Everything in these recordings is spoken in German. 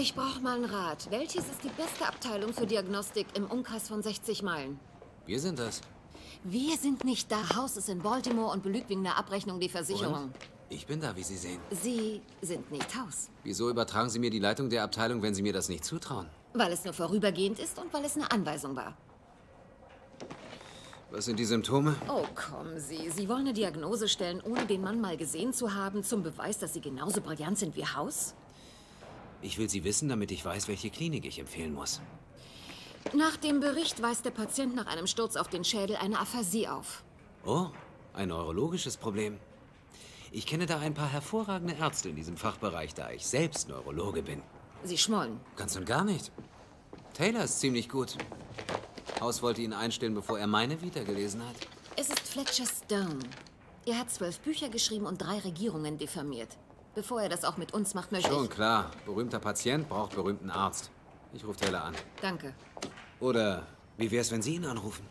Ich brauche mal einen Rat. Welches ist die beste Abteilung für Diagnostik im Umkreis von 60 Meilen? Wir sind das. Wir sind nicht da. Haus ist in Baltimore und belügt wegen der Abrechnung die Versicherung. Und? Ich bin da, wie Sie sehen. Sie sind nicht Haus. Wieso übertragen Sie mir die Leitung der Abteilung, wenn Sie mir das nicht zutrauen? Weil es nur vorübergehend ist und weil es eine Anweisung war. Was sind die Symptome? Oh, kommen Sie. Sie wollen eine Diagnose stellen, ohne den Mann mal gesehen zu haben, zum Beweis, dass Sie genauso brillant sind wie Haus? Ich will Sie wissen, damit ich weiß, welche Klinik ich empfehlen muss. Nach dem Bericht weist der Patient nach einem Sturz auf den Schädel eine Aphasie auf. Oh, ein neurologisches Problem. Ich kenne da ein paar hervorragende Ärzte in diesem Fachbereich, da ich selbst Neurologe bin. Sie schmollen. Ganz und gar nicht. Taylor ist ziemlich gut. Haus wollte ihn einstellen, bevor er meine Vita gelesen hat. Es ist Fletcher Stone. Er hat zwölf Bücher geschrieben und drei Regierungen diffamiert. Bevor er das auch mit uns macht, möchte Schon ich... klar. Berühmter Patient braucht berühmten Arzt. Ich rufe Taylor an. Danke. Oder wie wär's, wenn Sie ihn anrufen?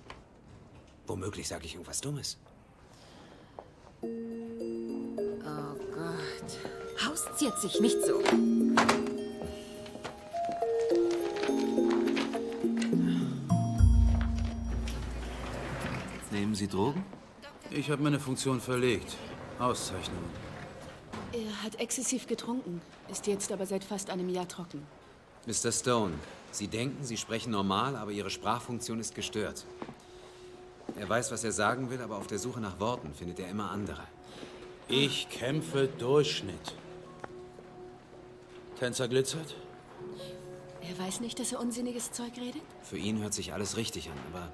Womöglich sage ich irgendwas Dummes. Oh Gott. Haus ziert sich nicht so. Nehmen Sie Drogen? Ich habe meine Funktion verlegt. Auszeichnung. Er hat exzessiv getrunken, ist jetzt aber seit fast einem Jahr trocken. Mr. Stone, Sie denken, Sie sprechen normal, aber Ihre Sprachfunktion ist gestört. Er weiß, was er sagen will, aber auf der Suche nach Worten findet er immer andere. Ich kämpfe Durchschnitt. Tänzer glitzert? Er weiß nicht, dass er unsinniges Zeug redet? Für ihn hört sich alles richtig an, aber...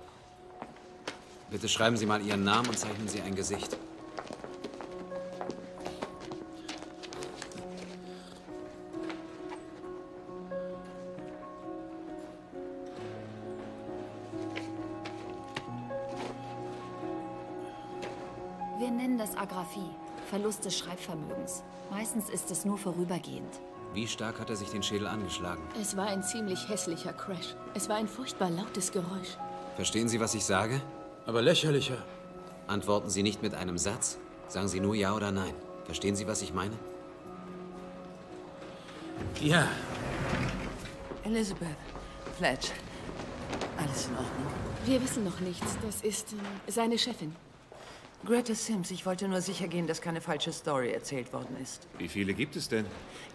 Bitte schreiben Sie mal Ihren Namen und zeichnen Sie ein Gesicht. Nennen das Agraphie, Verlust des Schreibvermögens. Meistens ist es nur vorübergehend. Wie stark hat er sich den Schädel angeschlagen? Es war ein ziemlich hässlicher Crash. Es war ein furchtbar lautes Geräusch. Verstehen Sie, was ich sage? Aber lächerlicher. Antworten Sie nicht mit einem Satz. Sagen Sie nur Ja oder Nein. Verstehen Sie, was ich meine? Ja. Elizabeth, Fletch, alles in Ordnung? Wir wissen noch nichts. Das ist ähm, seine Chefin. Greta Sims, ich wollte nur sicher gehen, dass keine falsche Story erzählt worden ist. Wie viele gibt es denn?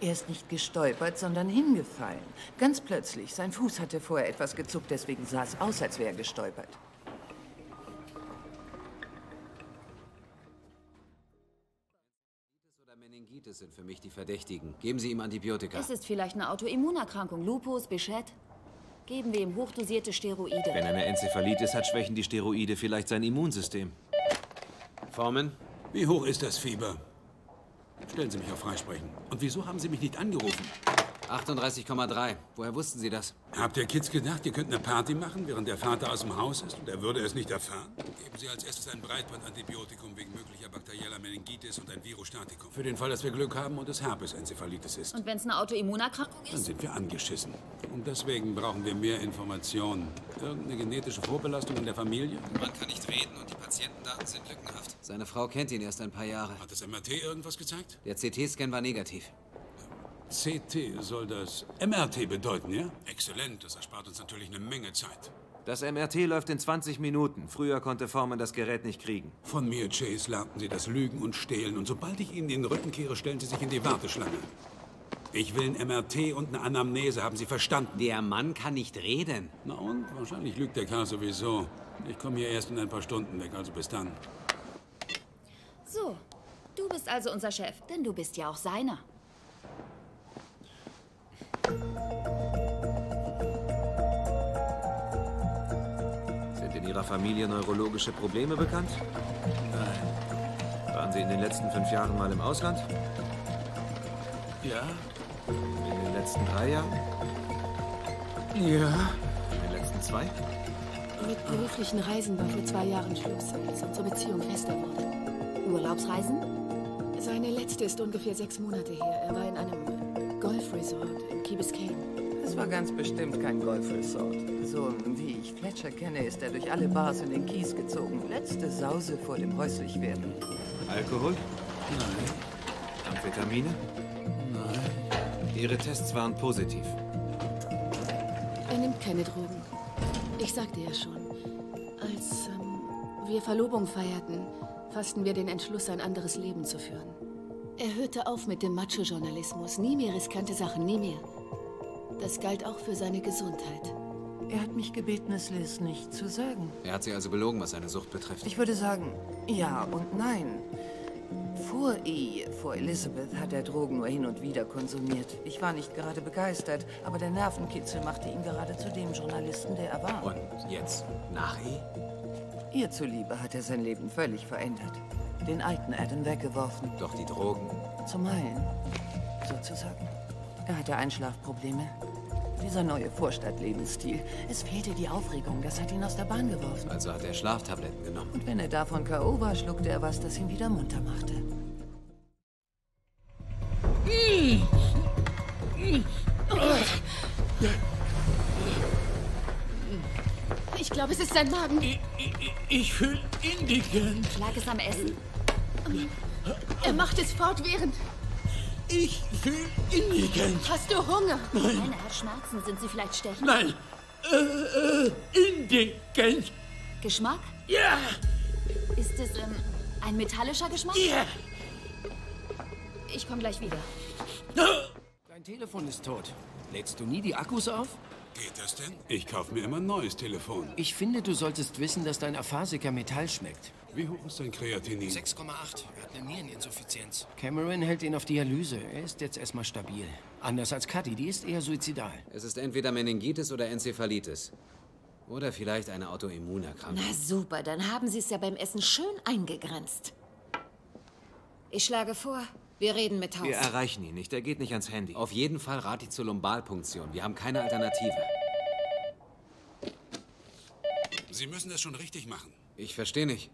Er ist nicht gestolpert, sondern hingefallen. Ganz plötzlich. Sein Fuß hatte vorher etwas gezuckt, deswegen sah es aus, als wäre er gestolpert. oder Meningitis sind für mich die Verdächtigen. Geben Sie ihm Antibiotika. Es ist vielleicht eine Autoimmunerkrankung, Lupus, Bichett. Geben wir ihm hochdosierte Steroide. Wenn er eine Enzephalitis hat, schwächen die Steroide vielleicht sein Immunsystem. Formen? Wie hoch ist das Fieber? Stellen Sie mich auf Freisprechen. Und wieso haben Sie mich nicht angerufen? 38,3. Woher wussten Sie das? Habt ihr Kids gedacht, ihr könnt eine Party machen, während der Vater aus dem Haus ist und er würde es nicht erfahren? Geben Sie als erstes ein Breitbandantibiotikum wegen möglicher bakterieller Meningitis und ein Virostatikum. Für den Fall, dass wir Glück haben und es Herpesenzephalitis ist. Und wenn es eine Autoimmunerkrankung Dann ist? sind wir angeschissen. Und deswegen brauchen wir mehr Informationen. Irgendeine genetische Vorbelastung in der Familie? Man kann nicht reden und die Patientendaten sind lückenhaft. Seine Frau kennt ihn erst ein paar Jahre. Hat das MRT irgendwas gezeigt? Der CT-Scan war negativ. CT soll das MRT bedeuten, ja? Exzellent, das erspart uns natürlich eine Menge Zeit. Das MRT läuft in 20 Minuten. Früher konnte Foreman das Gerät nicht kriegen. Von mir, Chase, lernten Sie das Lügen und Stehlen. Und sobald ich Ihnen den Rücken kehre, stellen Sie sich in die Warteschlange. Ich will ein MRT und eine Anamnese, haben Sie verstanden? Der Mann kann nicht reden. Na und? Wahrscheinlich lügt der Kerl sowieso. Ich komme hier erst in ein paar Stunden weg, also bis dann. So, du bist also unser Chef, denn du bist ja auch seiner. Ihrer Familie neurologische Probleme bekannt? Nein. Waren Sie in den letzten fünf Jahren mal im Ausland? Ja? In den letzten drei Jahren? Ja. In den letzten zwei? Mit beruflichen Reisen war vor zwei Jahren Schluss, als unsere Beziehung fester wurde. Urlaubsreisen? Seine letzte ist ungefähr sechs Monate her. Er war in einem Golfresort in Key Biscayne. Es war ganz bestimmt kein Golfresort. So wie ich Fletcher kenne, ist er durch alle Bars in den Kies gezogen. Letzte Sause vor dem Häuslichwerden. Alkohol? Nein. Amphetamine? Nein. Ihre Tests waren positiv. Er nimmt keine Drogen. Ich sagte ja schon. Als ähm, wir Verlobung feierten, fassten wir den Entschluss, ein anderes Leben zu führen. Er hörte auf mit dem Macho-Journalismus. Nie mehr riskante Sachen, nie mehr. Das galt auch für seine Gesundheit. Er hat mich gebeten, es Liz nicht zu sagen. Er hat sie also belogen, was seine Sucht betrifft. Ich würde sagen, ja und nein. Vor E, vor Elizabeth, hat er Drogen nur hin und wieder konsumiert. Ich war nicht gerade begeistert, aber der Nervenkitzel machte ihn gerade zu dem Journalisten, der er war. Und jetzt, nach E? Ihr zuliebe hat er sein Leben völlig verändert. Den alten Adam weggeworfen. Doch die Drogen. Zum Heilen, sozusagen. Er hatte Einschlafprobleme. Dieser neue Vorstadtlebensstil. Es fehlte die Aufregung, das hat ihn aus der Bahn geworfen. Also hat er Schlaftabletten genommen. Und wenn er davon K.O. war, schluckte er was, das ihn wieder munter machte. Ich glaube, es ist sein Magen. Ich, ich, ich fühle indigent. Lag es am Essen? Er macht es fortwährend. Ich fühle indigent. Hast du Hunger? Nein, er hat Schmerzen. Sind sie vielleicht stechend? Nein. Äh, äh, indigent. Geschmack? Ja, Ist es ähm, ein metallischer Geschmack? ja. Ich komme gleich wieder. Dein Telefon ist tot. Lädst du nie die Akkus auf? Geht das denn? Ich kaufe mir immer ein neues Telefon. Ich finde, du solltest wissen, dass dein Aphasiker Metall schmeckt. Wie hoch ist dein Kreatinin? 6,8. Er hat eine Niereninsuffizienz. Cameron hält ihn auf Dialyse. Er ist jetzt erstmal stabil. Anders als Kathi, die ist eher suizidal. Es ist entweder Meningitis oder Enzephalitis. Oder vielleicht eine Autoimmunerkrankung. Na super, dann haben Sie es ja beim Essen schön eingegrenzt. Ich schlage vor, wir reden mit Haus. Wir erreichen ihn nicht. Er geht nicht ans Handy. Auf jeden Fall rat die zur Lumbalpunktion. Wir haben keine Alternative. Sie müssen das schon richtig machen. Ich verstehe nicht.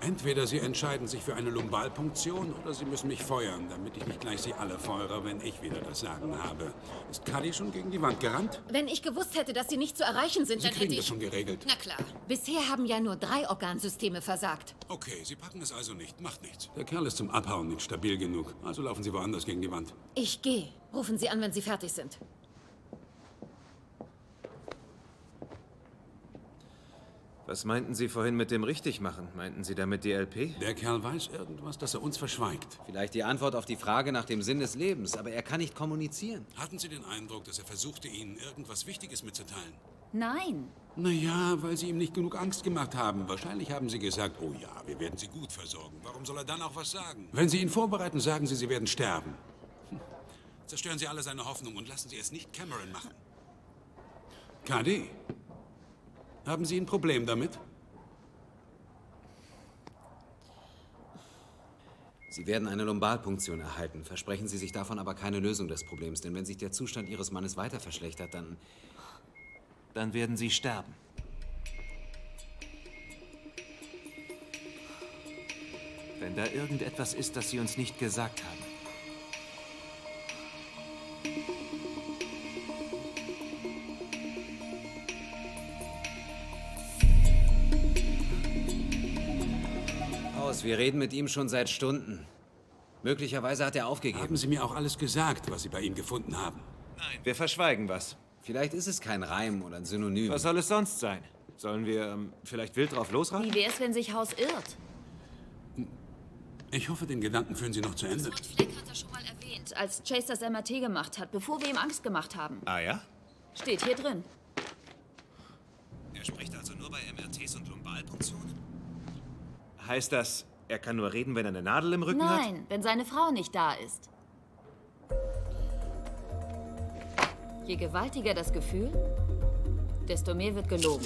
Entweder Sie entscheiden sich für eine Lumbalpunktion oder Sie müssen mich feuern, damit ich nicht gleich Sie alle feuere, wenn ich wieder das Sagen habe. Ist Cuddy schon gegen die Wand gerannt? Wenn ich gewusst hätte, dass Sie nicht zu erreichen sind, Sie dann kriegen hätte das ich... schon geregelt. Na klar. Bisher haben ja nur drei Organsysteme versagt. Okay, Sie packen es also nicht. Macht nichts. Der Kerl ist zum Abhauen nicht stabil genug. Also laufen Sie woanders gegen die Wand. Ich gehe. Rufen Sie an, wenn Sie fertig sind. Was meinten Sie vorhin mit dem Richtigmachen? Meinten Sie damit die LP? Der Kerl weiß irgendwas, das er uns verschweigt. Vielleicht die Antwort auf die Frage nach dem Sinn des Lebens, aber er kann nicht kommunizieren. Hatten Sie den Eindruck, dass er versuchte, Ihnen irgendwas Wichtiges mitzuteilen? Nein. Naja, weil Sie ihm nicht genug Angst gemacht haben. Wahrscheinlich haben Sie gesagt, oh ja, wir werden Sie gut versorgen. Warum soll er dann auch was sagen? Wenn Sie ihn vorbereiten, sagen Sie, Sie werden sterben. Hm. Zerstören Sie alle seine Hoffnung und lassen Sie es nicht Cameron machen. KD, haben Sie ein Problem damit? Sie werden eine Lumbalpunktion erhalten. Versprechen Sie sich davon aber keine Lösung des Problems, denn wenn sich der Zustand Ihres Mannes weiter verschlechtert, dann... Dann werden Sie sterben. Wenn da irgendetwas ist, das Sie uns nicht gesagt haben. Aus, wir reden mit ihm schon seit Stunden. Möglicherweise hat er aufgegeben. Haben Sie mir auch alles gesagt, was Sie bei ihm gefunden haben? Wir verschweigen was. Vielleicht ist es kein Reim oder ein Synonym. Was soll es sonst sein? Sollen wir ähm, vielleicht wild drauf losraten? Wie wär's, wenn sich Haus irrt? Ich hoffe, den Gedanken führen Sie noch zu Ende. Fleck hat das schon mal erwähnt, als Chase das MRT gemacht hat, bevor wir ihm Angst gemacht haben. Ah ja? Steht hier drin. Er spricht also nur bei MRTs und Lumbalpunktionen? Heißt das, er kann nur reden, wenn er eine Nadel im Rücken hat? Nein, wenn seine Frau nicht da ist. Je gewaltiger das Gefühl, desto mehr wird gelogen.